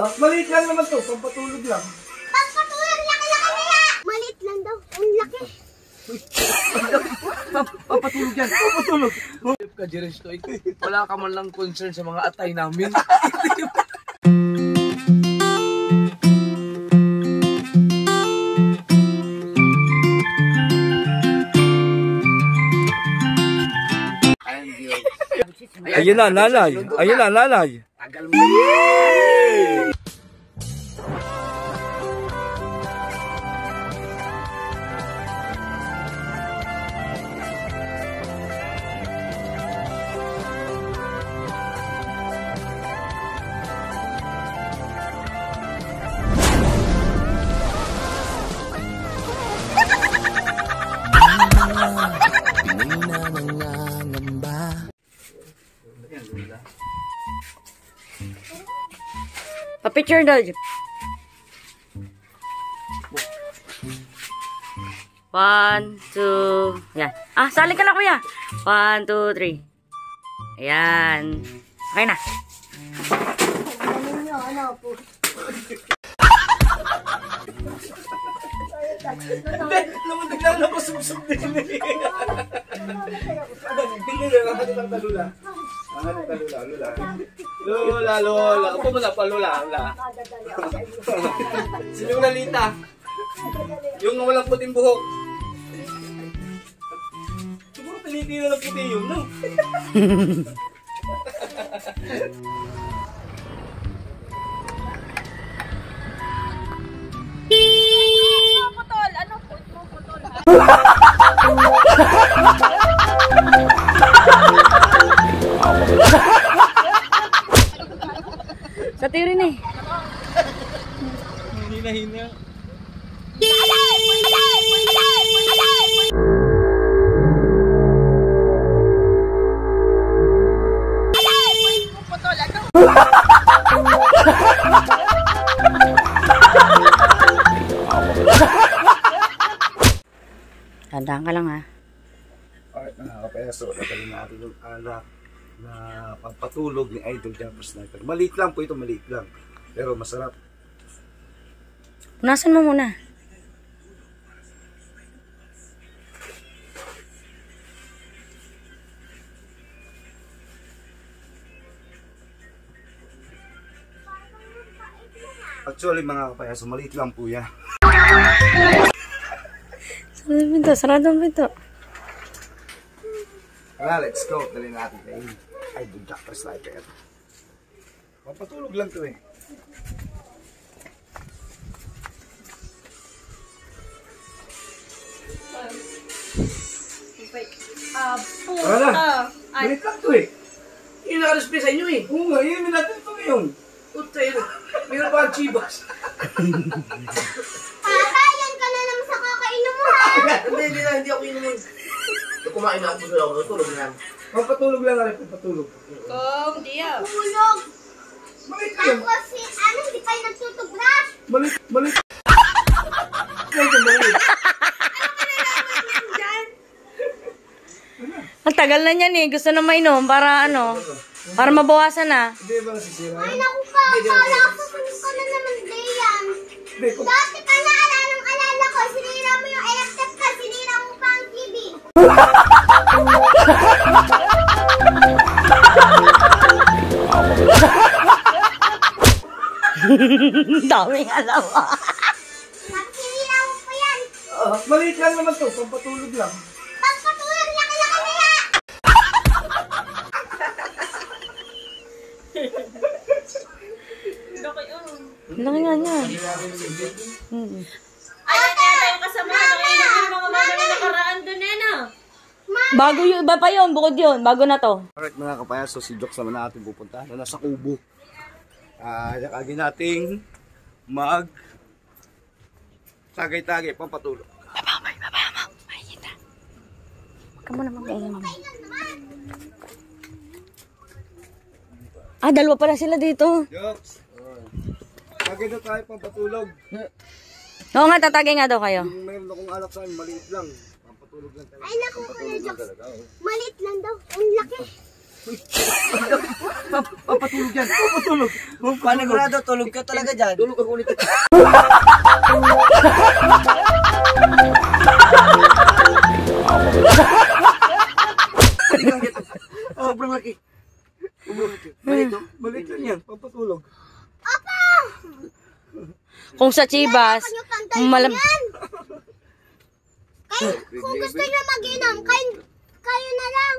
Ah, maliit lang naman to, pampatulog lang. Pagpatulog, laki-laki na yan! Maliit lang daw. Ang laki. Papatulog yan, papatulog. Philip ka, Jerez Toy. Wala ka man lang concern sa mga atay namin. Ayun na, nanay. Ayun na, nanay. Tagal mo. Pa-picture daw. One, two, yan. Ah, sali ka na kuya. One, two, three. Ayan. Okay na. Ano ano? Hindi, lumundag lang ako sumsum din eh. Hindi na, nakakit ang talula. Nakakit ang talula, lula. Lola, lola. Upo mo na pa, lola, lola. Sino yung nalita? Yung walang puting buhok. Siguro piniti na lang puti yun, no? Sa tirin eh. Hina-hina. Tandaan ka lang ha. Alright mga kapeso, natalin natin yung anak na pampatulog ni Idol Jumper Sniper. Maliit lang po ito, maliit lang. Pero masarap. Punasan mo muna. Actually mga kapeso, maliit lang po yan. Sarado ang pinto, sarado ang pinto. Tara, let's go. Dali natin kay Idol Jumper Sniper. Pampatulog lang to eh. Tara na. Maliit lang to eh. Yung nakaluspi sa inyo eh. Oo nga, yun natin ito ngayon. Puta yun. Meron pa ang chibas. Kakayan ka na naman sa kakainom mo ha! Hindi, hindi na. Hindi ako inumin. Kung kumain na ako sa ako, tulog na lang. Pampatulog lang rin, pampatulog. Tulog! Maliit lang. Tapos si, ano, hindi kayo nagtutubrush? Maliit, maliit. Lang to, maliit. Ang tagal na niyan eh. Gusto na mainom para ano. Para mabawasan na. Hindi ba nasisira Ay, naku pa, kala ko susunod ka na naman Dayan. Hindi, kung Dati ka na, alam alala ko, sinira mo yung Daming alam ah. Mo pa yan. Ah, maliit lang naman to, pampatulog lang. Pagpatulog, laki-laki na yan! Laki nga niya. Ayaw kaya tayo kasama na kayo yung mga mama na nakaraan doon eh, no? Bago yung iba pa yun. Bukod yun. Bago na to. Alright mga kapayaso, si Jox naman natin pupunta na nasa Kubo. Ah, uh, yakagin nating mag tagay-tagay pampatulog. Baba mo, baba mo. Makikita. Huwag ka muna mag-aingay mami. Ah, dalawa pala sila dito. Jox! Tagay na tayo pampatulog. Oo nga, tatagay nga daw kayo. Mayroon akong alak sa akin, maliit lang. Pampatulog lang talaga. Ay, naku, Jox. talaga. oh. Maliit lang daw. Ang laki. Papatulog yan. Papatulog. Panigurado, tulog ka talaga dyan. Tulog ako nito. Sobrang laki. Sobrang laki. Balik to. Balik lang yan, papatulog. Kung sa Chivas, malam... Kayo, kung gusto nyo mag-inom, kayo, kayo na lang.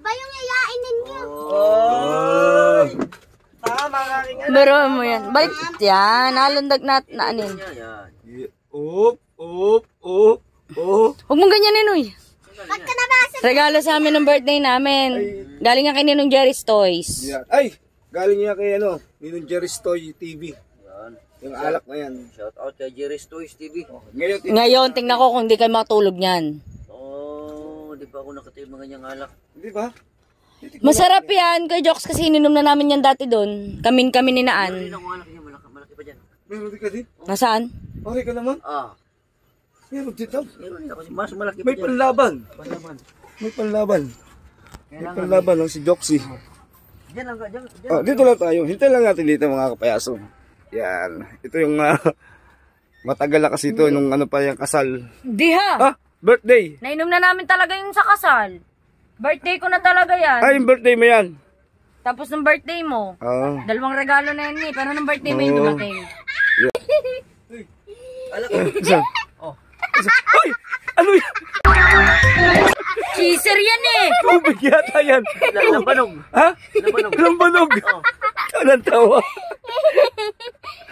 Ba yung iyain ninyo? Oh. Tama ka rin. Baro mo yan. Balik yan. Nalundag na, na anin. Up, up, up, up. Huwag mong ganyanin, uy. Ba't ka nabasa? Regalo sa amin ng birthday namin. Galing nga kay Ninong Jerry's Toys. Yan. Ay, galing niya kay ano, Ninong Jerry's Toy TV. Yung alak na yan. Shout out kay Jerry's Toys TV. Ngayon, tin- Ngayon, tingnan ko kung di kayo matulog niyan. Oh, di pa ako nakatayo mga ganyang alak. di ba? Masarap yan, Kuya Jokes, kasi ininom na namin yan dati doon. Kamin-kami ni Hindi Naan. ako alak niya, malaki, malaki pa dyan. Meron din ka din? Nasaan? Okay ka naman? Ah, Meron din daw. meron din ako. Mas malaki pa May dyan. panlaban. Panlaban. May panlaban. May panlaban lang si Joxy. Diyan lang, diyan, diyan. Oh, dito lang tayo. Hintay lang natin dito mga kapayaso. Yan. Ito yung ah, matagal na kasi ito nung ano pa yung kasal. Di ha! Ah, birthday. Nainom na namin talaga yung sa kasal. Birthday ko na talaga yan. Ay, yung birthday mo yan. Tapos ng birthday mo. Oo. Dalawang regalo na yan eh. Pero nung birthday mo yung Oo. dumating. Isa. Oh. Isa. Ay! Ano yan? Cheeser yan eh! Tubig yata yan. La- Lambanog. Ha? Lambanog. Lambanog. Oh. Tanan tawa.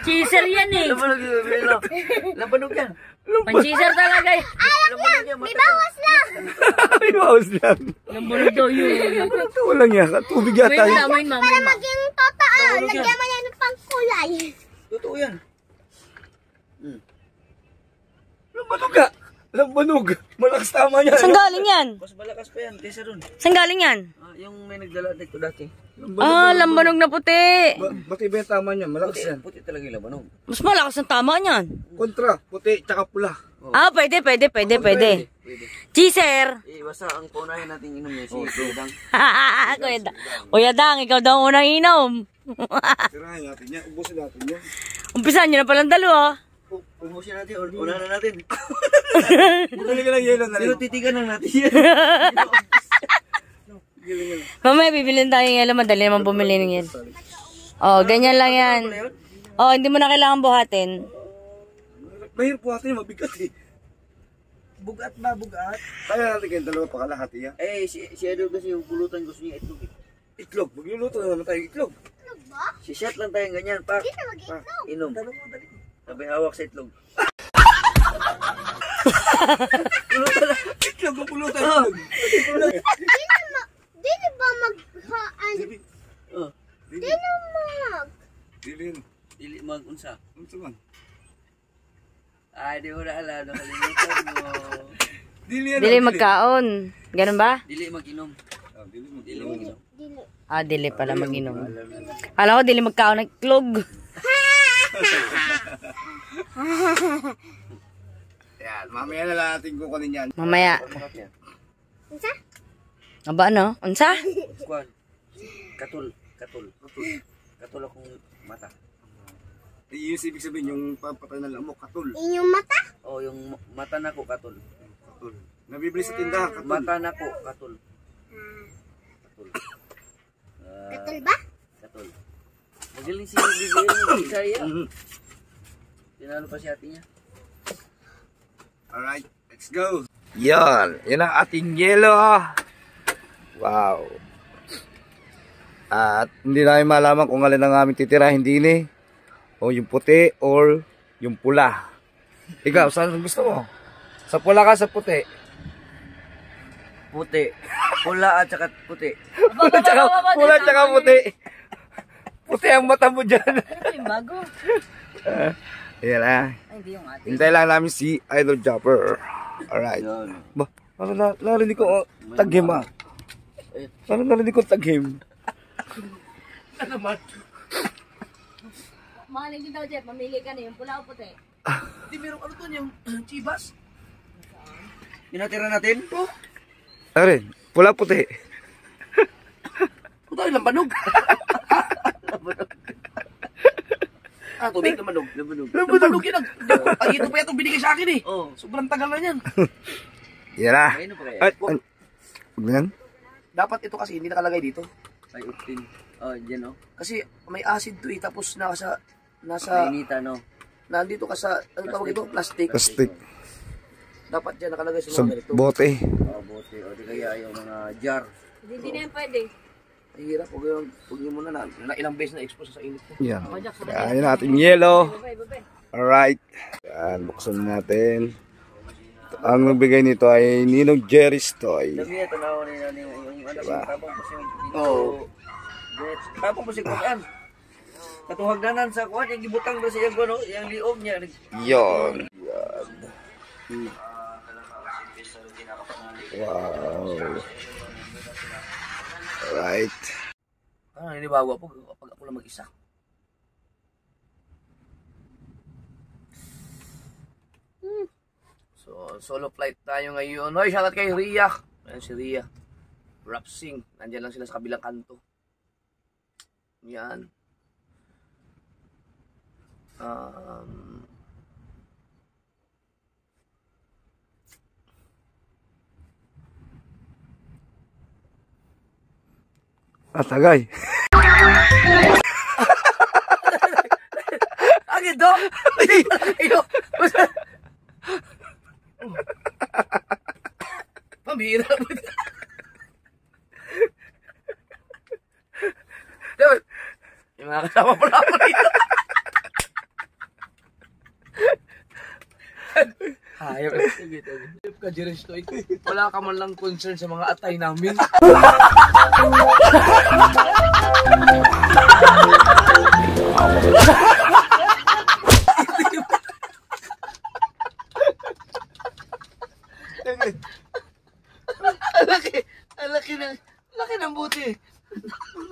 Cheeser yan eh! Lambanog yun. Lambanog yan. Pan-cheeser talaga eh. Lambanog yan. May bawas lang. Ay, maus lang. Lambunog daw yun. Walang yaka. Tubig May yata yan. Para maging totoo, lagyan mo yan ng pangkulay. Totoo yan. Lambanog ka. Lambanog. Malakas tama niya. Saan galing yan? Mas malakas pa yan. Kesa dun. Saan galing yan? Ah, yung may nagdala dito dati. Ah, lambanog na puti. Ba- Matibay ang tama niya. Malakas Puti, yan. puti talaga yung lambanog. Mas malakas ang tama niyan. Kontra. Puti. Tsaka pula. Ah, pwede, pwede, pwede, pwede. Pwede. Cheeser! Eh, basta ang paunahin natin inom niya si Dang. Kuya Dang. Kuya Dang, ikaw daw unang inom. Tirahin natin yan. Ubusin natin yan. Umpisan nyo na palang dalawa. Umusin natin. un- Una na natin. Magaling ka ng yelo na Pero rin. titigan lang natin yan. Mamaya bibilin tayo ng yelo, madali naman bumili ng yan. Oh, ganyan lang yan. Oh, hindi mo na kailangan buhatin. Mahirap po natin mabigat eh. Bugat ba, bugat? Kaya natin kayong dalawa pa kalahati yan. Eh, si, si Idol kasi yung pulutan gusto niya itlog. eh. Itlog. Magluluto na naman tayo itlog. Si shot lang tayo ganyan. Pa, Hindi na mag-itlog. inom. Sabi hawak sa itlog. Itlog. Mapulutan. Itlog. Di na ma... Di na ba mag... Ha, ano? Oh, Di na mag... Dilin. dili mag-unsa. Ano sa man? Ay, di mo na alam. Nakalimutan mo. Dili. Dili magkaon. Ganun ba? Dili mag-inom. Ah, Dili. Dili mag-inom. Dili. Ah, dili pala mag-inom. Alam ko, dili magkaon ng klog. Yan. Mamaya na lang natin kukunin yan. Mamaya. Unsa? Aba, no? Unsa? Kuan. Katul. Katul. Katul. Katul akong mata. Yung ibig sabihin yung papatay ng lamok. Katul. Inyong mata? Oh, yung ma- mata na ko katul. Katul. Nabibili sa tindahan. Katul. Mata na ko katul. Katul. Ah, Katul ba? Magaling si Bibigay ng Bisaya. Tinalo pa si ate niya. Alright, let's go. Yan, yan ang ating yelo. Wow. At hindi namin malaman kung alin ang aming titirahin din eh. O yung puti or yung pula. Ikaw, saan ang gusto mo? Sa pula ka, sa puti. Puti. Pula at saka puti. Pula pula tsaka puti. Puti ang mata mo dyan. Yung bago. Yan ah. Ay, hindi yung ate. Hintay lang namin si Idol Jumper. Alright. Ba, parang na, narinig ko oh, taghim ah. Parang narinig ko taghim. Mahalig din daw, Jeff. Mamili ka na yung pula o puti. Di meron ano to yung chibas? Binatira natin? Oh. Arin, pula puti. to, lambanog. ah, tubig lambanog. Lambanog. Lambanog yun. ang- Ay, ito pa itong binigay sa akin eh. Oh. Sobrang tagal na yan. Yan na. Ayun pa kaya. Yan. Dapat ito kasi hindi nakalagay dito. Ay, upin. Oh, dyan oh. Kasi may acid to eh. Tapos nasa, nasa, Nainita, no? nandito ka sa, ano tawag ito? Plastic. Plastic. Dapat dyan nakalagay sa Sa mga ganito. bote. Oh, bote. O, di kaya yung mga jar. Hindi na yan pwede. Hirap. Huwag yung, huwag yung muna na, na ilang beses na expose sa init ko. Yan. Yan natin yellow. Alright. Yan, buksan natin. Ang nagbigay nito ay Ninong Jerry's Toy. Sabi ito na ako nila yung, ano, Diba? tabang po siya. Oo. Tapos po si Kuan. Katuhagdanan sa Kuan, yung gibutang na siya Kuan, oh, yung liog niya. Yon. Yan. Wow. Alright. Ah, nanibago ako pag ako lang mag-isa. So, solo flight tayo ngayon. Hoy, shoutout kay Ria. Ayan si Ria. Rapsing. Nandiyan lang sila sa kabilang kanto. Yan. Um, Tagay. Agad do! Ayo! Pambira mo. Dapat, yung mga kasama pala ako dito. Ka, Jerez Toy. Wala ka man lang concern sa mga atay namin. Ang laki, ang laki ng, laki ng buti.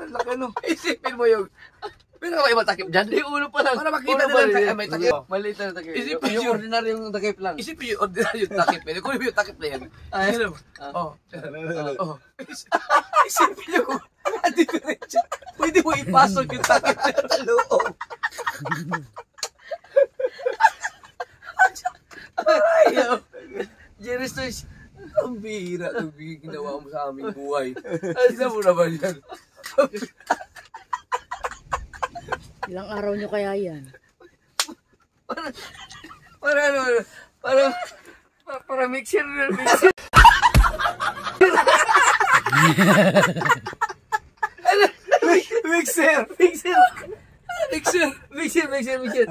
Laki no. Isipin mo yung, pero may matakip dyan. Lang. Para makita nila na may takip. Maliit na takip. Isipin yung yung- ordinary yung takip lang. Isipin yung ordinary yung takip. Eh. Kung yung takip na yan. Ay, alam mo. Oh. Oh. Isipin ang diferensya. Pwede mo ipasok yung takip na sa loob. Ayaw. Jerry Stoys, ang bihira ang ginawa mo sa aming buhay. Alam mo naman yan. Ilang araw nyo kaya yan? para, para ano, para, para, para mixer, mixer. Mixer, mixer. Mixer, mixer, mixer, mixer.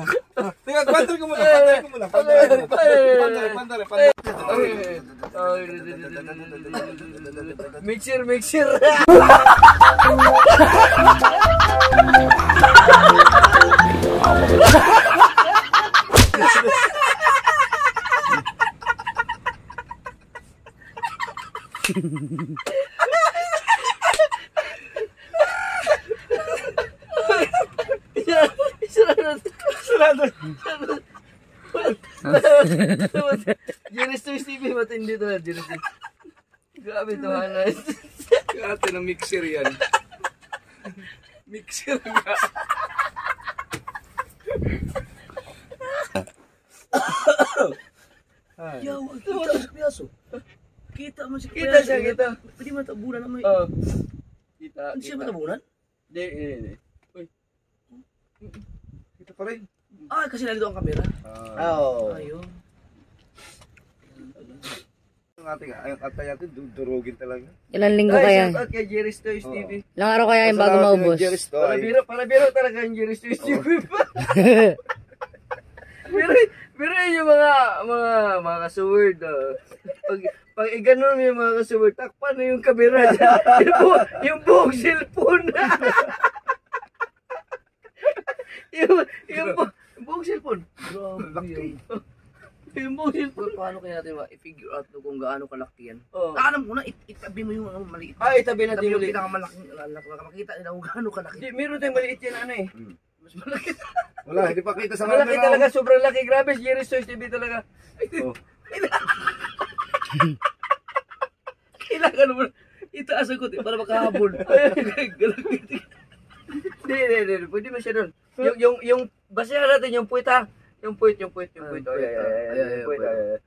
Teka, pandar ko muna. Pandar ko muna. Pandar, pandar, pandar. Mixer, mixer. Jerry Stoys TV, matindi to na, Jerry Stoys. Grabe to, Hanas. Ate ng mixer yan. mixer nga. Yaw, kita mo si Piaso. Kita mo si Kita siya, kita. Pwede mo tabunan naman. Oh. Kita, Hindi siya matabunan? Hindi, hindi, hindi. Ito pa rin. Nandito ang kamera. Oh. Ayun. Ang ating, ang atay natin, durugin talaga. Ilang linggo Ay, kaya? shout out kay Jerry Stoys TV. Ilang araw kaya yung bago Salamat maubos? ng Jerry's Para Toy. biro, para biro talaga yung Jerry Stoys TV pa. pero, pero yun yung mga, mga, mga kasuword, ah. Pag, pag iganon mo yung mga kasuword, takpan na yung kamera niya. yung, bu- yung buong cellphone. yung, yung, bu- buong cellphone. Grabe yun. Yung buong cellphone. Pa- Paano kaya natin ma-figure out no kung gaano kalaki yan? Oh. Ah, alam mo na, it- itabi mo yung ano, maliit. Ay, tabi Itabi natin yung ulit. pinakamalaking, makakita nila kung gaano kalaki. Di, meron tayong maliit yan, ano eh. Mas malaki. Wala, hindi pa kita sa Malaki camera. talaga, sobrang laki. Grabe, Jerry Stoys TV talaga. Oh. Kailangan mo, itaas ang konti para makahabol. Hindi, hindi, hindi. Pwede mo siya doon. Yung, yung, yung, basahan natin yung puwit ha. Yung puwit, yung puwit, yung Ah, puwit. yung Oh, yeah, Ay, yeah, ay, yung puwit. Oh.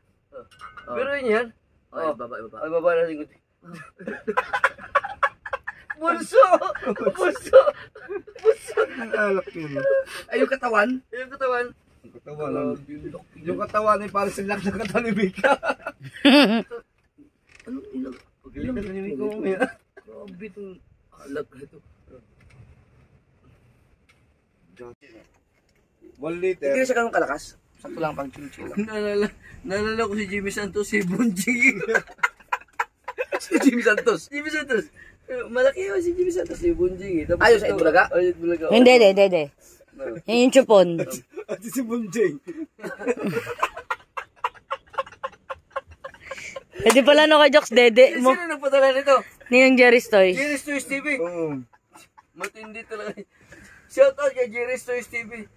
Pero yun yan. Ay, Oh. baba, baba. Ay, baba natin kunti. Bulso! Bulso! Alak yun. Ay, yung katawan. Yung katawan. Ang katawan. ang- Yung katawan ay parang silak na katawan ni Mika. Ano, ilang, Pagaling ka sa nimi ko mamaya. grabe itong ito. One Hindi liter. na siya ganun kalakas. Sakto lang pang chill-chill lang. Naalala, naalala ko si Jimmy Santos, si Bunjing. si Jimmy Santos. Jimmy Santos. Eh, Malaki yun si Jimmy Santos, si Bunjing. eh. Tapos Ayos, ay ito- Bulaga? Ayos, Bulaga. Hindi, hindi, hindi, hindi. Yan yung chupon. At si Bunjay. Pwede pala no kay Jokes, dede Eh, mo. Sino nagpadala nito? Ni yung Jerry's Toys. Jerry's Toys TV. Oo. Matindi talaga. Shout out kay Jerry's Toys TV.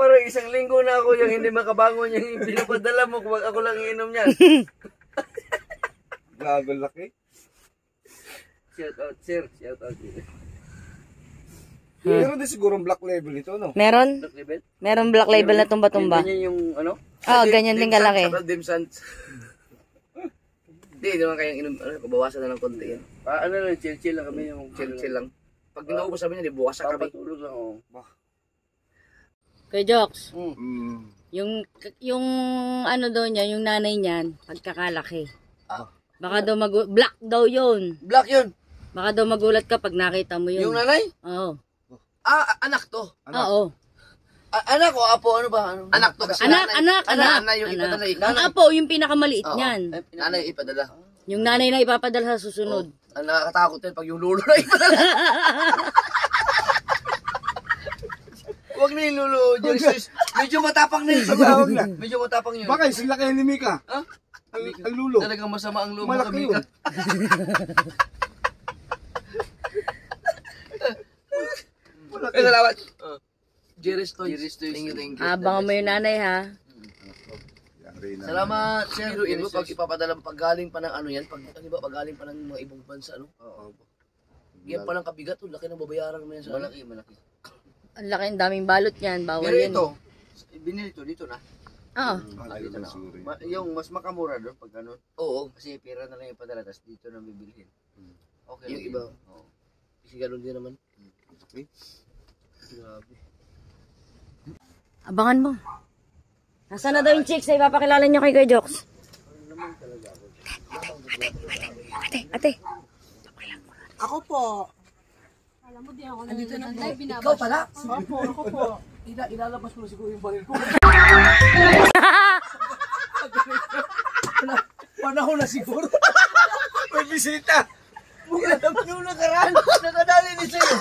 Parang isang linggo na ako yung hindi makabangon yung pinapadala mo kung ako lang iinom niyan. Gago laki. Shout out, sir. Shout out. Meron din siguro black label ito, no? Meron? Black Label? Meron black label na tumba-tumba. Ganyan yung ano? Oo, ganyan din kalaki. Dim Sans. Hindi, hindi naman kayang inom. Ano, bawasan na ng konti yan. Ah, ano lang, chill-chill lang kami yung Chill-chill lang. Pag naubos sabi niya, di bukas na kami. Papatulog lang oh. Kay Jokes, Mm. yung, yung ano daw niya, yung nanay niyan, pagkakalaki. Baka daw mag black daw yun. Black yun. Baka daw magulat ka pag nakita mo yun. Yung nanay? Oo. Ah, anak to. Oo. Ah, anak ko, apo, ano ba? Ano? Anak to kasi Anak, nanay. anak, Ah, anak. nanay yung anak. ipadala. Ang apo, yung pinakamaliit Oo. niyan. Eh, Nanay ipadala. Yung nanay na ipapadala sa susunod. Ang nakakatakot din pag yung lulo na ipadala. Huwag na yung lulo, Jesus. Medyo matapang na yun. Huwag na. Medyo matapang yun. Baka yung laki ni Mika. Ha? Ang, ang lulo. Talagang masama ang loob mo Malaki kami. yun. Eh, salamat. Jerry's Toys. Jerry's Toys. Thank you, thank you. Abangan mo yung nanay ha. Salamat, sir. Biruin mo pag ipapadala pag galing pa ng ano yan, pag ano ba, pag galing pa ng mga ibang bansa, ano? Oo. Yan pa lang kabigat, oh, laki ng babayaran mo yan sa Malaki, malaki. Ang laki, ang daming balot yan. Bawal Pero yan. ito, binili ito dito na. Oo. Ay, dito na. suri. Ma- yung mas makamura doon pag ganun. Oo, Kasi pera na lang yung padala, tapos dito na bibilhin. Okay. yung iba. Oo. Kasi ganun din naman. Grabe. Abangan mo. Nasaan na daw yung chicks na ipapakilala nyo kay Kuya Jokes? Ate, ate. Ikaw pala? Opo, ako po. Ila, ilalabas mo na siguro yung baril ko. Panahon na siguro. May bisita! Yung nakaraan, nakadali ni sa'yo.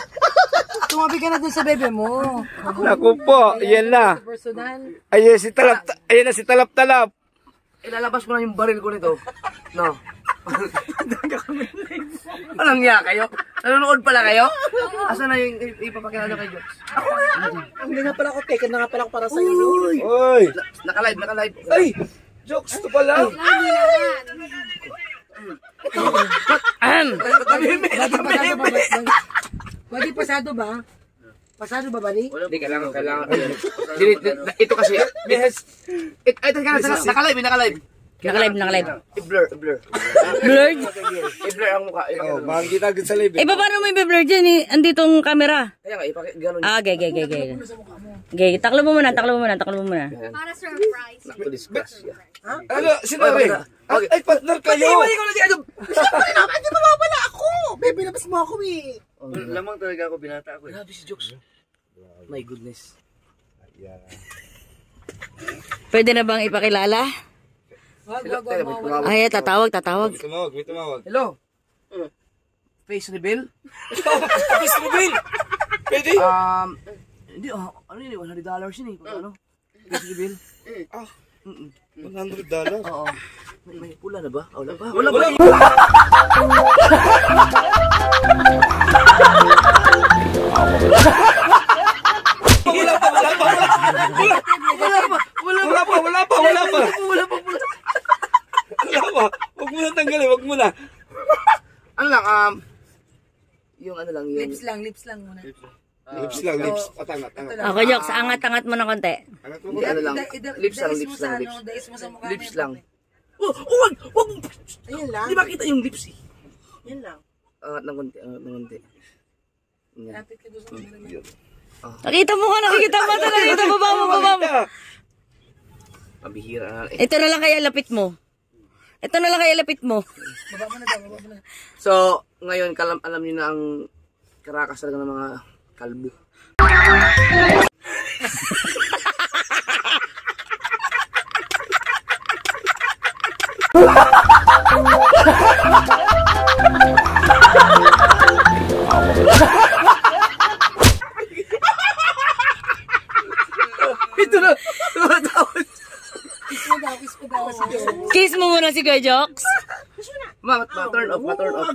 Tumabi ka na dun sa bebe mo. Naku po, yan na. Ayan si Talap, ayan na si Talap Talap. Ilalabas ko na yung baril ko nito. No. Anong niya kayo? Nanonood pala kayo? Asa na yung ipapakilala kay Jokes? Hindi nga pala ako taken na nga pala ako para sa'yo. Oy! Naka-live, naka-live. Ay! Jokes to pala! Pwede pasado ba? Pasado ba, Bali? Hindi, kailangan, kailangan. Delete, ito kasi, yes. It, ito, kailangan, naka-live, naka-live. Nakalive, nakalive. I-blur, i-blur. Blurred? I-blur ang mukha. Oh, makikita agad sa live. Eh, paano mo i-blur dyan eh? Anditong camera. Kaya nga, ipakit, gano'n. Ah, gay, gay, gay, gay. Gay, taklo mo muna, taklo mo muna, taklo mo muna. Para surprise. To discuss. Ano, sinabi? Ay, ay, partner kayo! ko na si Adam. Bebe, labas mo ako eh. Lamang talaga ako, binata ako eh. Grabe si Jokes. My goodness. Pwede na bang ipakilala? Wag. Ay, tatawag, tatawag. May tumawag, may tumawag. Hello? Face reveal? Face reveal! Pwede? Um, hindi, oh, ano yun, eh, $100 yun eh. Kung ano? Face reveal? Ah, $100 dollars. Oo. May, may pula na ba? Wala ba? Wala ba? Wala pa, wala pa, wala pa. Wala pa, wala pa, wala pa, wala pa. Wala pa, wala pa. Wala pa. Huwag mo na tanggalin, huwag mo na. Ano lang, um, yung ano lang yun. Lips lang, lips lang muna. Lips lang. Lips lang, lips. Patangat, angat. Okay, Jokes, angat-angat mo na konti. Angat mo konti. Ano lang, lips lang, lips lang, lips. Lips lang. Oh, oh, wag, wag. Ayun lang. Hindi makita yung lips eh. Yan lang. Angat ng konti, angat ng konti. Yan. Lapit ka doon sa cameraman. Nakita mo ka, nakikita mo, ito, nakita mo, baba mo, baba mo. Pabihira na. Eh. Ito na lang kaya lapit mo. Ito na lang kaya lapit mo. Baba mo na daw, baba mo na. So, ngayon, kalam, alam niyo na ang karakas talaga ng mga kalbo. Ito na, tumatawad. Kiss mo muna si Kuya Joks. Ma, ma, turn off, ma, turn off.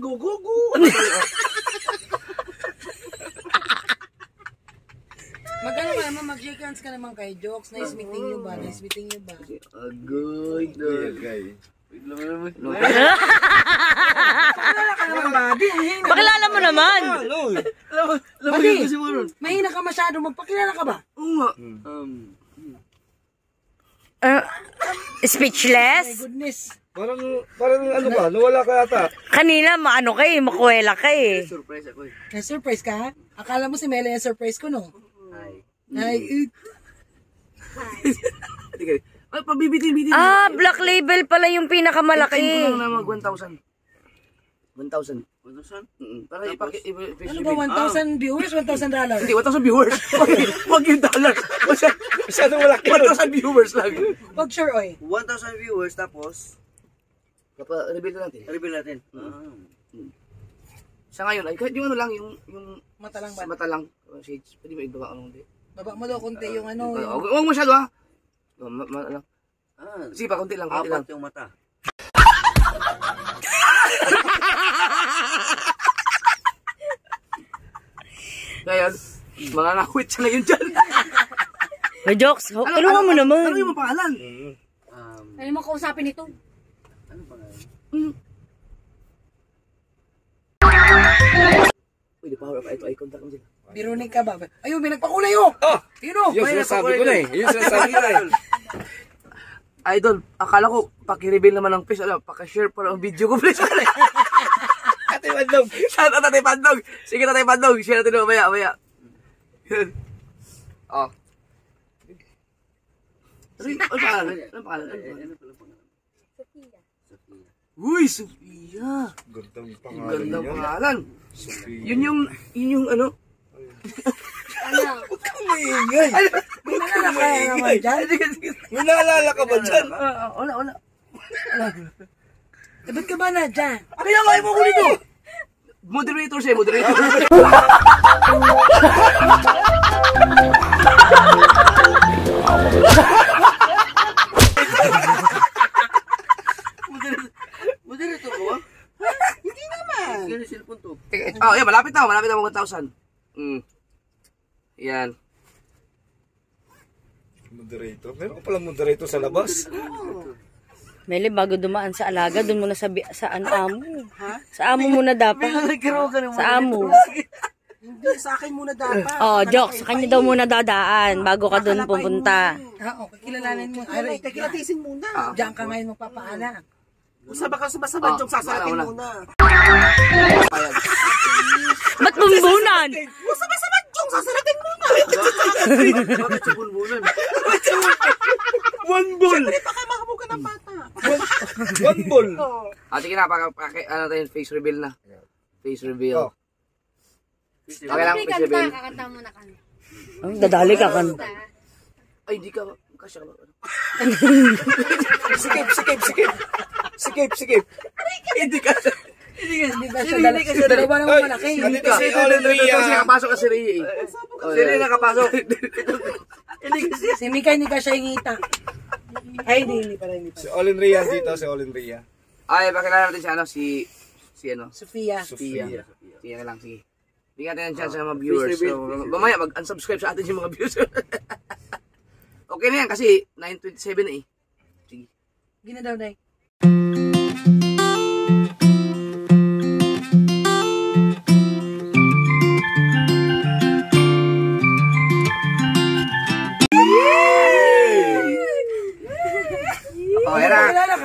Mag-ano ka naman, mag-shake hands ka naman kay Jokes. Nice meeting you ba? Nice meeting you ba? Agoy, Okay. Pakilala mo naman. Bali, mahina ka masyado. Magpakilala ka ba? Oo nga. Um, Uh, My speechless? goodness. Parang, parang ano ba, nawala ka ata. Kanina, maano ka eh, makuwela ka eh. surprise ako eh. Na-surprise ka? Akala mo si Mela yung surprise ko, no? Hi. Hindi ka. Ay, pabibitin-bitin. Ah, black label pala yung Malaki. pinakamalaki. ko lang na mag 1,000. 1,000. 1,000? Mm para ipaki... ano ba, 1,000 viewers, 1,000 dollars? Hindi, 1,000 viewers. Huwag yung dollars. Masyado malaki. 1,000 viewers lang. Wag sure, oy. 1,000 viewers tapos Kapag reveal na natin. reveal natin. Sa ngayon, ay kahit yung ano lang, yung, yung Mata lang sa ba? mata lang. uh, Shades. Pwede ba ibaba ano hindi? Baba mo daw konti yung ano. Uh, yung- Huwag huwag masyado ha. Oh, ma, ma, lang. Ah, Sige pa, konti lang, konti lang. apat yung mata. Ngayon, mga ngawit siya ngayon dyan. Kuya Joks, ho- tulungan mo naman. Ano yung pangalan? Um, Ano mo kausapin ito? ano pa nga? Pwede power of eye to eye contact mo sila. Birunig ka ba? Ayun, may nagpakulay, oh! Oh! Yun, oh! Yung sinasabi ko na eh. Yung sinasabi ko na eh. Idol, akala ko, paki-reveal naman ng face, ano, paki-share pa ng video ko, please. Ate Mandog. Shout out Tatay Pandog. Sige Tatay Pandog, share natin mamaya, mamaya. Yun. Oh. Ano yung ano pangalan? Ano pangalan? Ano pangalan? Uy, Sophia. Gandang Ang pangalan ganda niya. pangalan. Sophia. Yun yung, yun yung ano. Maingay. May nalalakaya naman dyan. May naalala ka ba dyan? Ah, wala, wala. Eh, ba't ka ba na dyan? Kaya nga, mo ko nito. Moderator siya, moderator. Moderator ko ba? Hindi naman. Ganun cellphone to. Oh, yeah, malapit na, malapit na 1,000. Mm. Yan. Moderator. Meron ka palang moderator sa labas. Meli, bago dumaan sa alaga, doon muna sa, bi- sa ano, amo. Sa amo muna dapat. Sa amo. Hindi, sa akin muna dapat. Oh, Joks, sa kanya daw muna dadaan bago ka doon pupunta. Ha, okay, kilalanin mo. Ay, kakilatisin muna. Diyan ka ngayon magpapaala. Sabak ka sabasabad yung sasarating muna. Ba't bumbunan? Bakit sa bunbunan? One ball. One ball. Ah, sige na, paka, paka, ano tayo, face reveal na. Face reveal. Oh. Okay lang, face reveal. kakanta mo na kami. Oh, dadali ka kan. Ay, di ka, kasya ka ba? Sikip, sikip, sikip. Sikip, sikip. Hindi ka. Siya dala? Dalawa naman malaki. Ganito si Olin Kasi nakapasok ka si Ria eh. Sino yung nakapasok? Si Mika hindi ka siya ingita. Ay, hindi, hindi pala, hindi Si pala. Olin Ria dito, si Olin Ria. Ay, pakilala natin si ano, si, si ano, Sofia. Sofia. Sige na lang, sige. Bigyan natin ng chance sa mga viewers. So, mamaya, mag-unsubscribe sa atin yung mga viewers. okay na yan, kasi 9.27 na eh. Sige. Gina daw, Day.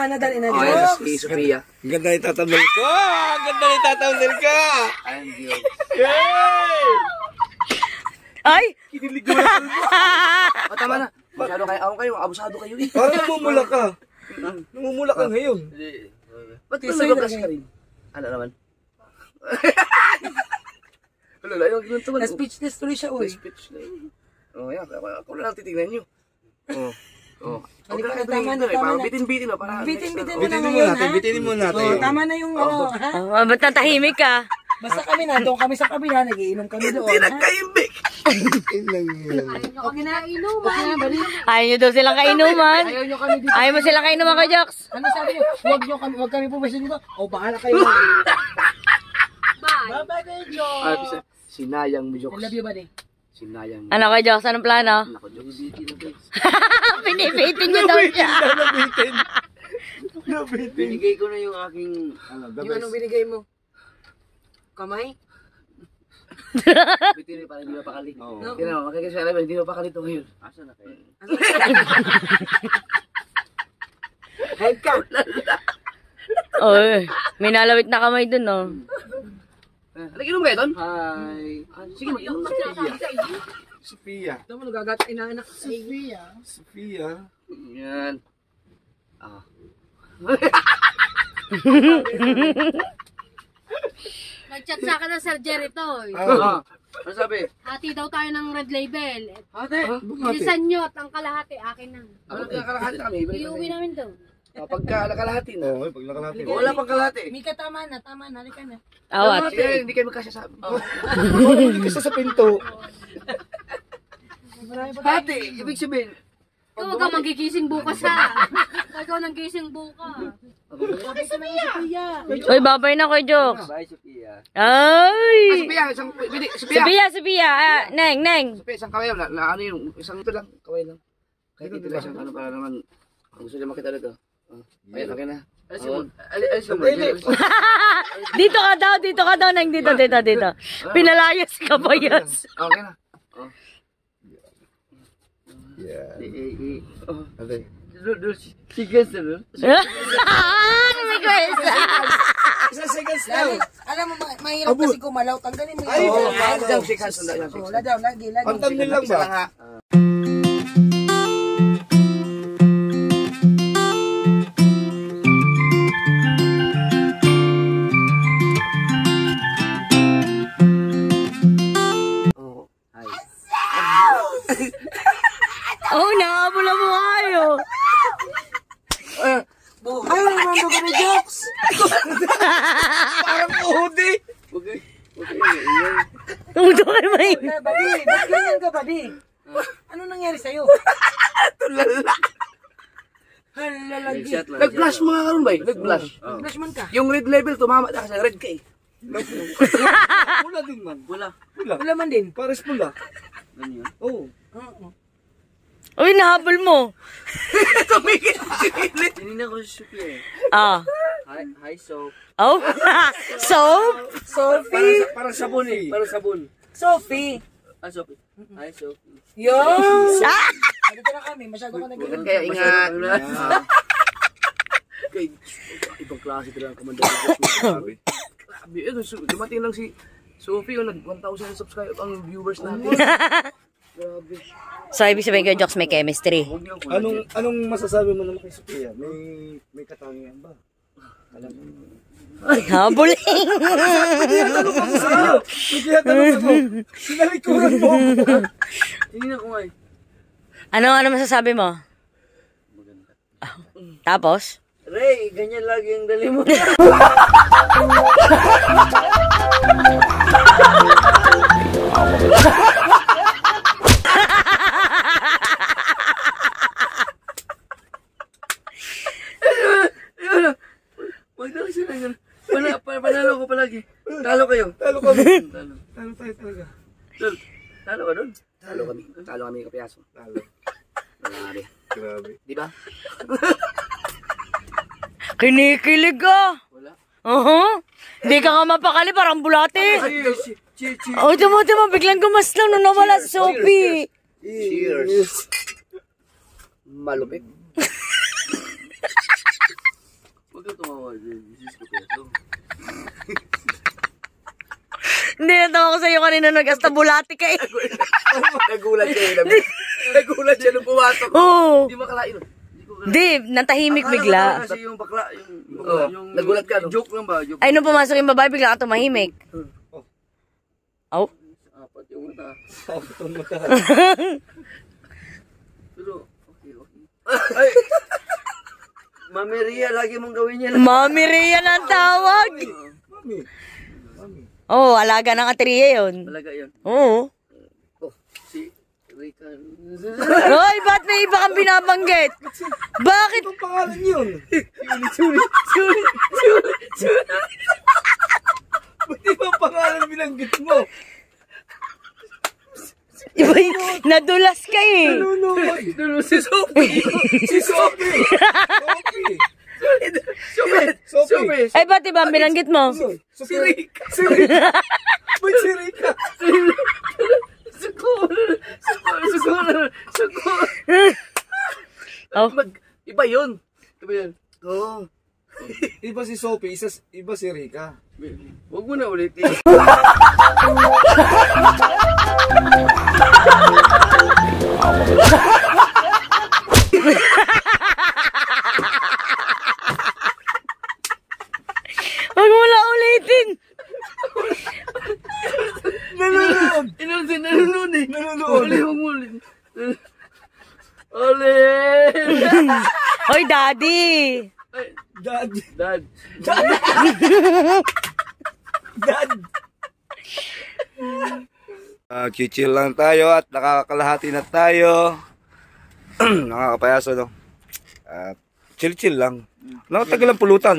Nadali na Oh, ayan, jokes. si Sophia. Ang ganda ni tatamnil ko! Ang ganda ni tatamnil ka! Ayan, Diyos. Ay! Oh, tama na. Masyado kayo, ako kayo, abusado kayo eh. Parang namumula ka. Namumula ka ngayon. Ba't yung nag-gas ka rin? Ano naman? Wala lang, yung ganito man. Na-speechless tuloy siya, uy. Speech na yun. Oh, yan. Ako, ako na lang titignan nyo. Oh. Oh. Huwag tama na, na. tama Parang na. bitin-bitin na. Para Bitin-bitin mo na Bitinin mo ngayon, natin, ha? bitinin mo natin. Oh, tama na yung ano, ha? Oh, ba't natahimik ka? Basta kami na, doon kami sa kabila, nagiinom kami doon, Hindi ha? nagkaimbik. Okay na inuman. Ayaw nyo daw silang kainuman. Ayaw nyo kami dito. Ayaw mo silang kainuman ka, Jokes. Ano sabi nyo? Huwag nyo kami, huwag kami pumasyon dito. O, bahala kayo. Bye. Bye-bye kayo, bisa- Sinayang mo, I love you, buddy. Sinayang. Ano ka, Jokes? Anong plano? Nako, Jokes. Pinipitin nyo daw siya. Binigay ko na yung aking... Yung anong binigay mo? Kamay? Bitin para hindi mapakali. Kaya naman, makikisa alam, hindi mapakali ito ngayon. Asa na kayo? Hype ka. Oy, may nalawit na kamay dun, oh. Halika, inom kayo doon? Hi! Sige, mag-inom na. Sophia. Ito mo, nagagat inaanak sa Sophia. Sophia. Yan. Ah. Nag-chat sa akin ng Sir Jerry to. eh. Ah. Ano sabi? Hati daw tayo ng red label. Ate. Bilisan nyo at ang kalahati akin na. Ano kalahati kami? Iuwi namin to. Ah, Pagka kalahati na. Oo, pag nakalati. Wala pang kalahati. Mika, tama na, tama na, halika na. Awat. Sige, hindi kayo magkasya sa... Hindi sa pinto. Hati, ibig sabihin. Ikaw huwag kang magigising bukas ha. Ikaw nang gising bukas. Uy, babay na kay Jokes. Bye, Sophia. Ah, Ay! Sophia, isang... Sophia. Sophia, Sophia. Ah, neng, neng. Sophia, isang kaway lang. Na, ano yung... Isang ito lang. Kaway lang. Kahit ito lang. Ano para naman... Ang gusto niya makita dito. Ah, Ayun, okay na. Alis mo. Alis alis mo. Alis mo. Dito ka daw, dito ka daw, neng. Dito, dito, dito. Pinalayas ka pa, yes. Okay na. Yeah. Eh, eh, eh. Oh. Ate. Doon, doon. Sige, sir. May kwesa. Lagi, alam mo, ma- mahirap kasi kumalaw. Tanggalin mo Ay, yun. Ay. Down, shake Oh, hands. ladaw, lagi, lagi. Ang thumbnail lang Isa ba? Oh, nakabula mo kayo. Buhay naman ba kami jokes? Parang uhudi. Huwag kayo. Tumuto ka naman. Na, badi, ba't ganyan ka, badi? Ano nangyari sa'yo? Tulala. Halalagi. Lang. Nag-flash mga karon ba? Nag-flash. Flash man ka. Yung red level, tumama na kasi red ka eh. Pula din man. Wala. Wala man din. Pares pula. Ano yun? Oo. Oo. Uy, nahabol mo. Tumigil si Philip. Tinignan ko si Sophia eh. Ah. Hi, hi, Soph. Oh? Soap? Sophie! Parang sabon eh. Parang sabon. Sophie! Ah, Sophie. Hi, Sophie. Yun! Dito na kami, masyado ka nag Ingat kayo, ingat. Kay, ibang klase talaga ang kamandang. Grabe. Grabe, eh, dumating lang si Sophie, oh, nag 1,000 subscribe ang viewers natin. Grabe. So, ibig sabihin kay Jokes may chemistry. Ako. Anong anong masasabi mo naman kay Sophia? May may katangian ba? Alam mo. Ay, habol. Sa'yo! May tinatanong ako. Sinalikuran mo ako. Tinignan ko nga eh. ano, ano masasabi mo? Ah, Tapos? Ray, ganyan lagi ang dali mo. Magdala sila yan. Pana, pa- panalo ko palagi. Talo kayo. Talo kami. Talo. Talo tayo talaga. Talo. Talo ka doon? Talo kami. Talo kami kapiyaso. Talo. Grabe. Grabe. Di ba? Kinikilig ka. Wala. Oo. Hindi ka nga mapakali, parang bulate. Cheers. Cheers. Cheers. Oh, tamo, tamo, biglang gumaslang nung nawala si Sophie. Cheers. Malupit. ko tumawa dyan. Isis ko peso. Hindi sa'yo kanina nag-astabulati ka eh. Nagulat siya yun. Nagulat siya nung pumasok. Oo. Hindi makalain. Hindi natahimik Akala bigla. Kasi yung bakla, yung, Oo, yung nagulat ka, no? Joke lang ba? Joke. Ay, nung pumasok yung babae, bigla ka tumahimik. Oh. Apat yung mata. Pero, okay, okay. Ay! Mami Ria, lagi mong gawin yan. Mami na ang tawag. Oo, oh, alaga ng atriya yun. Talaga yun. Oo. Si Rika. Hoy, ba't may iba kang binabanggit? Bakit? Ang pangalan yun. Ba't iba ang pangalan binanggit mo? Iba yun, nadulas ka eh. Nuno, si Sophie. si Sophie. Sophie. Sophie. Sophie. Ay, ba't iba ang binanggit mo? Si Rika. Si Rika. Ba't si Rika? Oh. Mag, iba yun. Diba yan? Oo. Iba si Sophie, isa, iba si Rika. Huwag mo na ulitin. Huwag mo lang ulitin. Nanonood. Inulit, nanonood eh. Nanonood. Uli, huwag mo ulitin. Ulit! Hoy, daddy. Dad. Dad. Dad. Uh, chill lang tayo at nakakalahati na tayo. Nakakapayaso, no? At chill-chill lang. Nakatagal ang pulutan.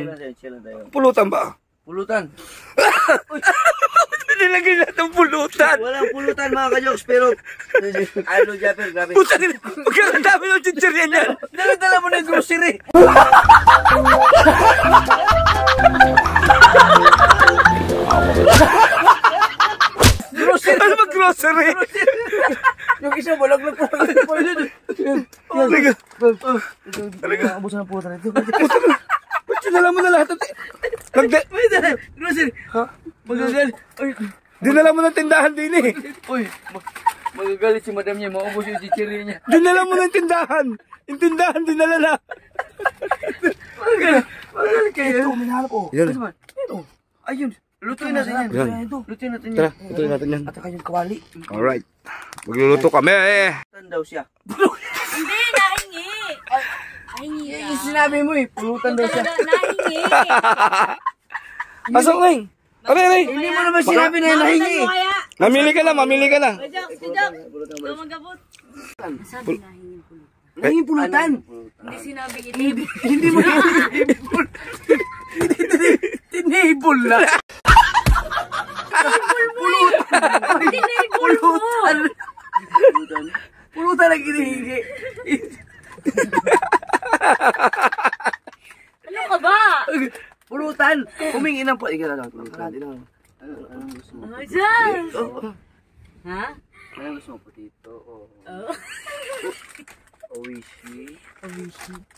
Pulutan ba? Pulutan. Nilagay natin pulutan. Walang pulutan mga kajoks, pero... ano, Japper, grabe. Puta nila, magkakadami ng chichirya niyan. Dala-dala mo na yung grocery. Grocery. Ano ba grocery? Yung isa, malaglag pa lang. Talaga. Talaga. Abusan ng pulutan ito. Ba't sinala mo na lahat? ng- Nagde, May dala. Grocery. Ha? Magagal. Ay, dinala mo ng tindahan din eh. uy. ma- Magagalit si madam niya. Maubos yung chichiri niya. Dinala mo ng tindahan. Yung tindahan, dinala na. Magagalit. Magagalit kayo. Ito, Hinahanap ko. Yan. Ito, ito. Ayun. Lutuin natin yan. Yan. Lutuin natin Tara, yan. ituloy natin yan. At saka yung kawali. Alright. Magluluto kami eh. Tan daw siya. Hindi, nahingi. Nahingi Eh, yung sinabi mo eh. Pulutan daw siya. Nahingi. Asok na eh. Aray, aray. Hindi mo naman sinabi na yan nahingi eh. Mamili ka na, mamili ka na. Jok, si Jok. Ikaw magabot. Sabi nahingi po. Nahingin pulutan. Hindi sinabi ito. Hindi mo tinibol. Tinibol na. Tinibol mo. Pulutan. Pulutan ang hinihingi. Ano ka ba? Pulutan. Humingi ng pulutan. Ikaw lang. Lang. Ano, anong gusto mo? Ano dyan? Oh, Ha? Anong gusto mo? Putito o... Oishi.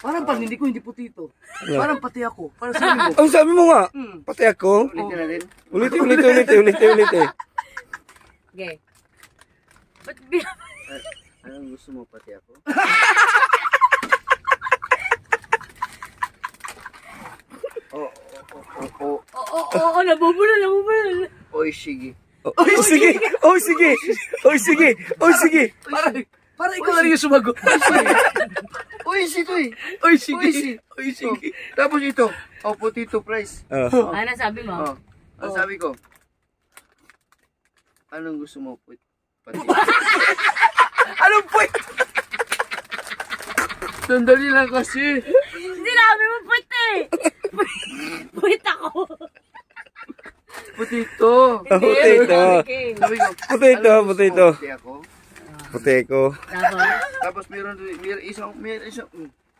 Parang pag hindi ko hindi putito. Parang pati ako. Parang sabi mo. Ang sabi mo nga, pati ako. Ulitin natin. Ulitin, ulitin, ulitin, ulitin, ulitin. Okay. Ba't Anong gusto mo pati ako? Oh, oh, oh, Oo, oo, oo, nabubula, nabubula. oh, Oishigi. Oy, sige. Oy, sige. Oy, sige. Oy, sige. Parang, parang ikaw lang yung sumagot. To eh. Oy, sige. Oy, sige. Tapos ito. Oh, potato fries. Ah. Ano sabi mo? Oh. Ang sabi ko. Anong gusto mo put? Pati. Anong point? Sandali lang kasi. Namin mo puwit eh. Puwit ako. Potato. Potato. Okay. Sabi ko. Potato, anong gusto potato. mo? Pati ako. Potato. Tapos, Tapos meron, meron isang, meron isang,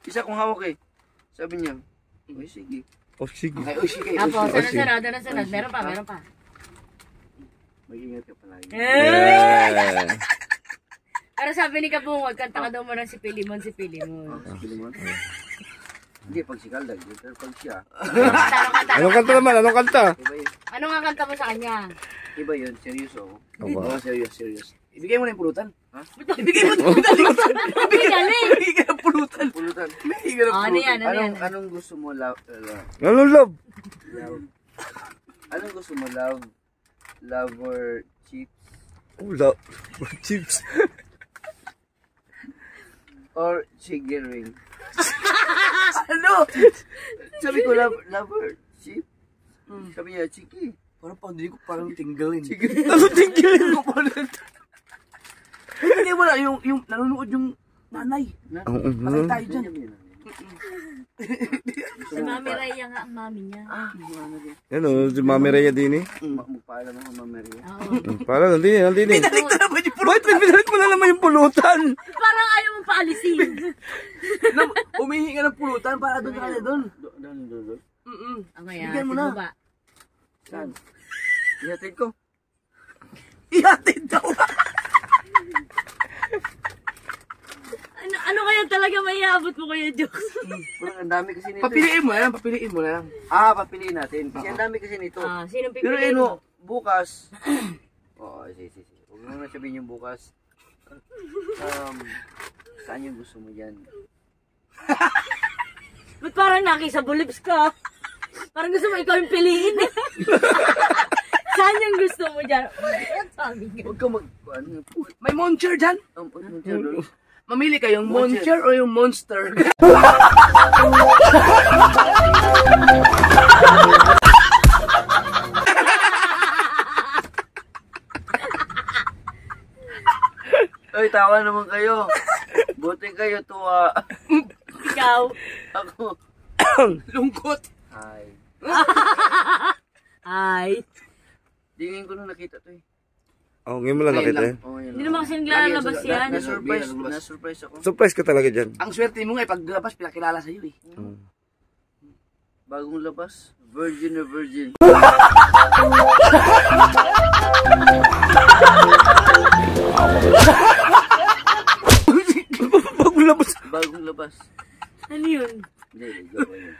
isa kong hawak eh. Sabi niya, Uy, sige. Oh, sige. Ay, uy, sige. tapos, uy, ano sige. sunod, ano sunod? Meron pa, meron pa. Mag-ingat ka palagi. Yeah. Pero sabi ni Kabungod, kanta ka daw mo ng si Pilimon, si Pilimon. Oh, sige naman. Hindi, pag si Kaldag, pero pag siya, Anong kanta naman? Anong kanta? iba yun. Ano nga kanta mo sa kanya? Iba yun, seryoso ako. Aba. Oo, serious, serious. Ibigay mo na yung pulutan. Ha? Ibigay mo na yung pulutan. Galing! Ibigay ka ng pulutan. Pulutan. Ibigay ka ng Oh, ano pulutan. yan? Ano yan? Anong, anong gusto mo, love? Uh, love? Anong love? love? Anong gusto mo, love? Love or chips? Oh, love. Chips. Or chicken ring? Ano? Sabi ko, love, love or chip? Sabi niya, chiki. Parang pang ko parang tinggalin. Chiki. Ano tinggalin mo pa rin? Hindi na yung, yung nanonood yung nanay. Na? Oo, Patay tayo dyan. Si Mami Raya nga ang mami niya. Ah, ano si Mami Rhea din eh. Ma- Magpaalam ako, Mama Maria. Para, nandini, nandini. Pinalik na naman yung Bakit pinalit mo na naman yung pulutan? Parang ayaw mong paalisin. pulutan. Umihi ka ng pulutan para doon ka doon. Do- Doon, doon, doon. Mm-mm. Ang kaya, Bigyan mo na. ba? Saan? Ihatid ko. Ihatid daw. Ano, ano kaya talaga may iabot mo kuya Jokes? Parang ang dami kasi nito. Papiliin mo na lang, papiliin mo na lang. Ah, papiliin natin. Kasi ang dami kasi nito. Ah, sinong Pero pipiliin ano, mo? bukas. Oo, oh, sige, sige. sige. Huwag mo na sabihin yung bukas. Um, saan yung gusto mo dyan? Ba't parang nakisabolips ka? Parang gusto mo ikaw yung piliin eh. Saan yung gusto mo dyan? Sabi ko. Huwag ka mag... Ano, May monster dyan. um, ano, ano, Mamili ka yung monster o yung monster. Ay, tawa naman kayo. Buti kayo tuwa. Ikaw. Ako. Lungkot. Hi. Ay. Tingin ko nung nakita to eh. Oh, ngayon mo lang nakita eh. Oh, Hindi naman kasi naglalabas yan. Na-surprise, na-surprise ako. Surprise ka talaga dyan. Ang swerte mo nga, eh, paglabas, pinakilala sa'yo eh. Bagong labas. Virgin na virgin. Bagong labas. Bagong labas. Ano yun? Hindi, yun.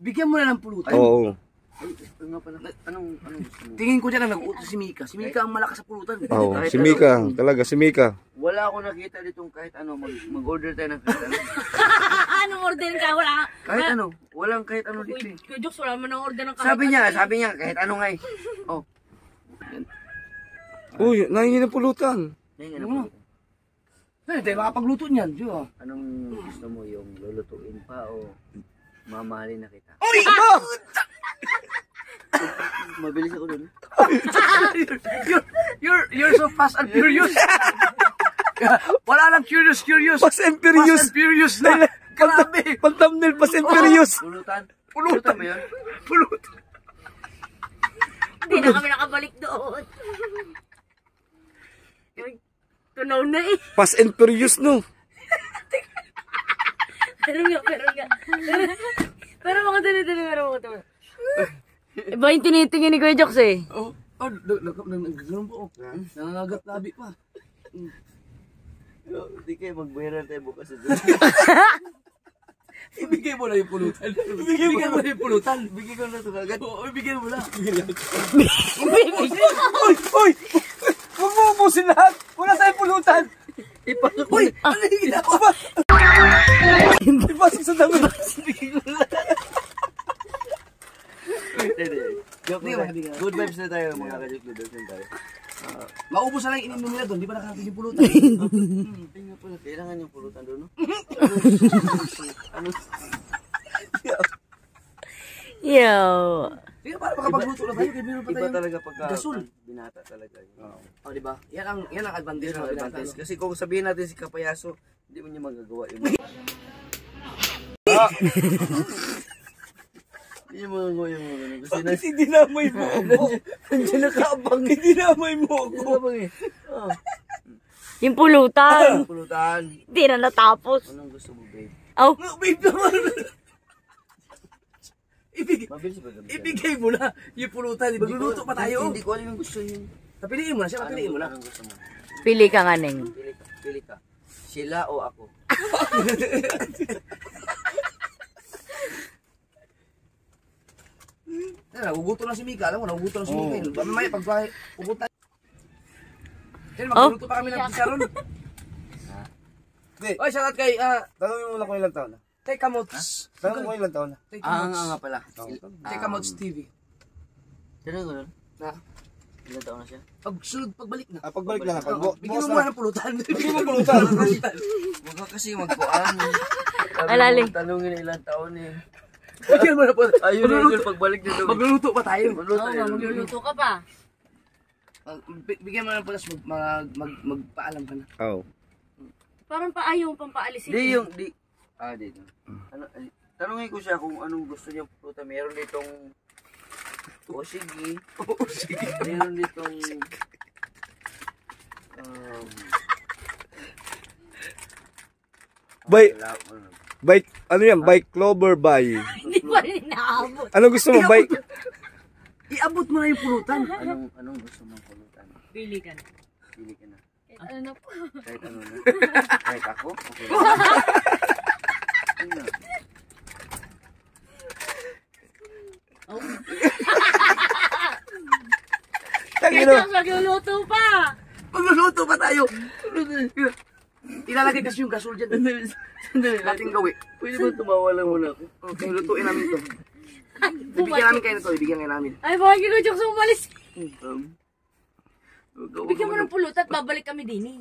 Bigyan mo na ng pulutan. Oo. Ay, ito nga pala. Anong, anong gusto mo? Tingin ko dyan na nag-utos si Mika. Si Mika ang malakas sa pulutan. Oo, Kahit si ano. Mika. Talaga, si Mika. Wala ako nakita ditong kahit ano. Mag, mag-order tayo ng kahit ano. Anong order ka? Wala ka. Kahit ano. Walang kahit ano dito eh. kuya Jokes, wala man ang order ng kahit Sabi ano. niya, sabi niya, kahit ano nga eh. Oh, Uy, nahingi ng pulutan. yan nga Ano? na Hindi tayo makapagluto niyan. Di ba? Anong gusto mo yung lulutuin pa o mamahalin na kita? Uy! Mabilis ako dun. you're, you're, you're so fast and furious. Wala lang curious, curious. Fast and Fast Furious. and furious na. Grabe. Pang thumbnail, Fast and Furious. Pulutan. Pulutan. ba yun? Pulutan. Hindi na kami nakabalik doon. Tunaw na eh. Fast and Furious, no? Pero nga, pero nga. Pero, pero mga dali-dali, pero mga dali. Iba yung tinitingin ni Kuya Jokes eh. Oh, oh, nag- nag- nag- nagganun po. Nangangagat labi pa. Hindi kayo magbayaran tayo bukas sa Ibigay mo na yung pulutan. Ibigay mo na yung pulutan. Bigyan ko na ito kagad. Oo, ibigay mo na. Uy! Uy! Huwag mo ubusin lahat! Wala tayong pulutan! Ipasok ko. Uy, ano yung ginagawa? Ipasok sa dami. Hindi, hindi. Joke lang. Good vibes na tayo mga ka-joke leaders na tayo. Maubos na lang yung ininom nila doon. Di ba nakarating yung pulutan? Hmm, tingnan pala. Kailangan yung pulutan doon, no? ano? Yo. Sige, para makapagluto na tayo. Kaya meron pa Iba tayong... talaga pagka gasol. binata talaga. yun. Oh, di ba? Yan ang, yan ang advantage ng advantage. Kasi kung sabihin natin si Kapayaso, hindi mo niya magagawa yun. Hindi yung mga ganun. Kasi na... Kasi dinamay mo ako. Nandiyan nakaabang. Dinamay mo ako. Nakaabang eh. Oh, Yung pulutan. pulutan. Hindi na natapos. Anong gusto mo, babe? Oh, No, babe naman. Gabi? ibigay mo na yung pulutan. Magluluto pa tayo. Hindi ko alam yung gusto niya. Napiliin mo na siya. Napiliin mo na. Mo? pili ka nga, Neng. Pili ka. Pili ka. Sila o ako? Yan, naguguto na si Mika. Alam mo, naguguto na si Mika. Oh. Mamaya, pag pupunta. Yan, magluluto pa kami ng chicharon. Hindi. Oy, shoutout kay, ah, Tanongin mo muna kung ilang taon na. Teka Mods. Tanongin mo ilang taon na. Teka Ah, Mods. nga nga pala. Teka Mods TV. Sino ko nun? Na, Ilan taon na siya? pag sunod, pagbalik na. Ah, pagbalik na lang. Pag Bigyan mo na. muna ng pulutan. Bigyan mo pulutan. Huwag ka kasi magkuan. Sabi Alali. mo, Tanungin na ilang taon eh. Bigyan mo na po. Ayun na yun, pagbalik doon. Magluluto pa tayo. Magluluto Oo, tayo. magluluto ka pa. Mag- bi- Bigyan mo na po, tapos mag, mag, mag, magpaalam ka na. Oh. Parang pa ayaw pang paalisin. Di yung, di. Ah, dito. Ano, ay, tanungin ko siya kung anong gusto niya puta. Meron ditong o sige. O sige. Meron ditong um, Bay, bike, ano yan? Bike clover bay. Hindi pa rin inaabot. Ano gusto mo? Bike? Iabot mo na yung pulutan. anong, anong gusto mong pulutan? Pili ka na. Pili ka na. Ano na po? Kahit ano na. Kahit ako? Okay. Ano? Tangino. Ito, magluluto pa. Magluluto pa tayo. Ilalagay kasi yung gasol dyan. Sandali lang. Ating gawi. Pwede ba tumawa lang muna ako? Okay, lutuin namin to. Ibigyan namin kayo nito, ibigyan kayo namin. Ay, bakit ko jokes umalis? Um, Bigyan mo ng pulot at babalik kami din eh.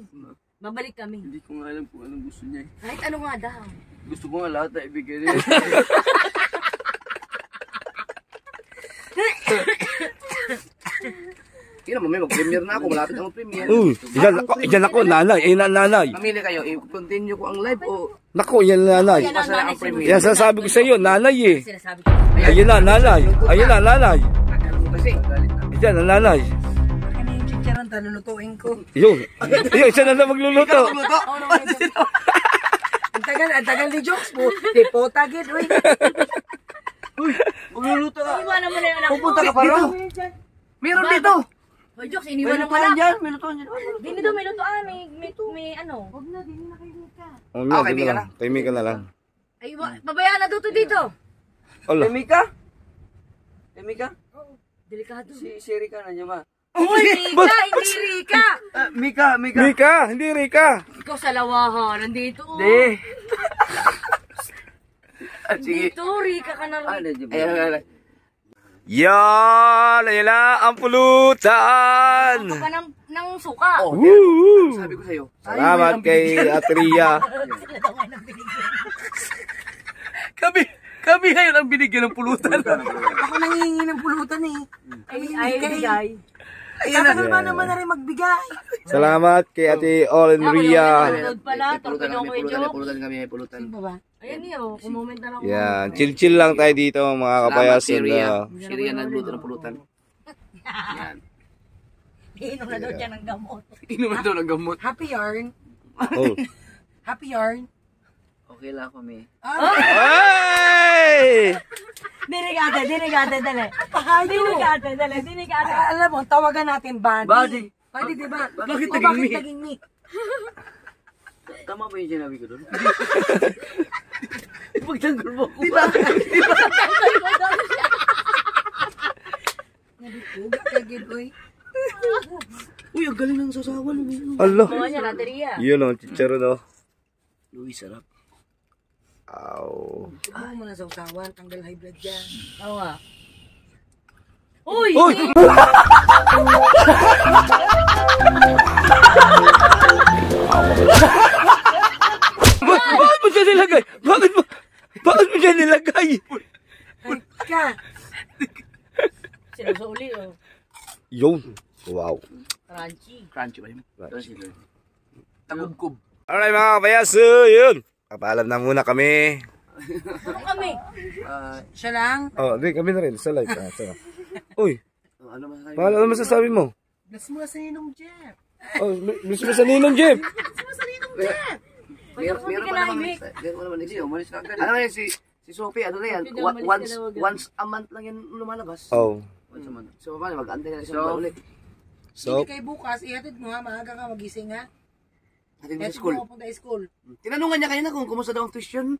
Babalik kami. Hindi ko nga alam kung anong gusto niya eh. Kahit ano nga daw. Gusto ko nga lahat na ibigay niya. Mo, may mag-premiere na ako, malapit na mag-premiere. Uh, yan ako, yan ako, nanay. Eh, na- nanay. Mamili kayo, i-continue ko ang live o Naku, yan nanay. Yan ang ang sasabi ko sa iyo, nanay eh. Ayun na, nanay. Ayun na, nanay. Yan, ang nanay. Ano yung chicharon, talulutuin ko. Yun. Yun, siya na na magluluto. luto. Ang tagal, ang tagal ni jokes mo. Di po tagid, uy. Magluluto ka! Pupunta ka pa raw. Meron dito. Hoy, jokes, iniwan ng lutuan wala. dyan! May lutuan dyan! Dini daw, may lutoan. May, may, may ano. Oh, Ah, yan, kaibigan yun na na. lang. Kaibigan na lang. Ay, babayaan na dito dito. Ala. Eh, Mika? Eh, Mika? Delikado. Si, si Rika na niya ma. Uy, Rika, hindi Rika. Ah, Mika, Mika! Rika, hindi Rika. Ikaw sa lawahan. Nandito. oh. Di! ah, sige. Dito, Rika ka na Ah, rin. nandiyan ba? Yan, na ang pulutan. Ito ka ng, ng suka. Oh, Woo! sabi ko sa'yo. Salamat kay Atria. Kami, kami ngayon ang binigyan ng pulutan. Ako nangihingi ng pulutan eh. Ay, ay, bigay. Ayan na. Ba naman na rin magbigay? Salamat kay Ate Olen Ria. Nanonood pala. Pulutan kami, ko may yung pulutan, pulutan kami, may pulutan. Ano ba? Ayan niyo, kumoment na lang ako. Yan, chill-chill lang tayo dito mga Salamat, kapayasan. Syria. na- Syria nagluto ng pulutan. Yan. Iinom na daw siya ng gamot. Inom na daw ng gamot. Happy yarn. Oh. Happy yarn. Okay lang ako, May. Hey! Dinigate, dinigate, dali. Dinigate, dali, dinigate. Ah, alam mo, tawagan natin Buddy. Buddy. Buddy, di ba? Bakit O, naging bakit meat? naging meat? Tama ba yung sinabi ko doon? Pagtanggol mo ako. Kagid, uy. Uy, ang galing ng sasawan. Ala. Mga niya, lateria. Yun o, chicharo no. Uy, sarap. Aw. Tubo mo na sa usawan, tanggal high blood dyan. Oo nga. Uy! Uy! Ba- bakit mo siya nilagay? Bakit mo? Bakit mo siya nilagay? Ay, ka. Sino sa uli, oh. Yun. Wow. Crunchy. Crunchy ba yun? Sila. Tagubkob. Alright mga kapayaso, yun. Papaalam na muna kami. Ano kami? Ah, Siya lang. Oh, di kami na rin sa live. Ah, tara. Uy, ano masasabi? paano ano masasabi mo? Bless mo sa ninong Jeff. Oh, miss mo sa Ninong Jeff. Meron, meron pa naman. Meron pa naman. hindi, umalis ka agad. Ano yan, si si Sophie, ano na yan? Once, once a month lang yan lumalabas. Oh. Once a month. So, paano? Mag-antay na isang So, ulit. So, Hindi kay bukas, ihatid mo ha, maaga ka magising ha. Atin sa school. mo papunta school. Tinanungan niya kayo na kung kumusta daw ang tuition.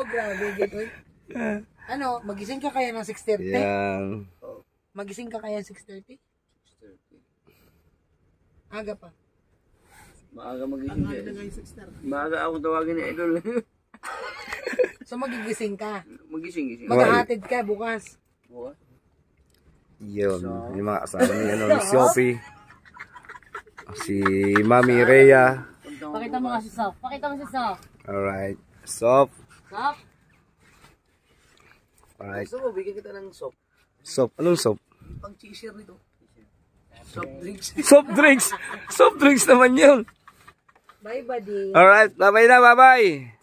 Oh, grabe, git, uy. Ano, magising ka kaya ng 6.30? Yan. Magising ka kaya ng 6.30? Aga pa. Maaga magising siya. Maaga ako tawagin ni Idol. So magigising ka. magising gising. Maghahatid ka bukas. Bukas. Yun. Yung mga kasama ni, ano, ni Sophie. Si Mami Rhea. Pakita mo nga si Sof. Pakita mo si Sof. Alright. Sop. Sof. Alright. Gusto mo, bigyan kita ng soap. Sop. Anong sop? Pang cheeser nito. Soft drinks. Soft drinks. Soft drinks naman yun. Bye, buddy. Alright. Bye-bye na. Bye-bye.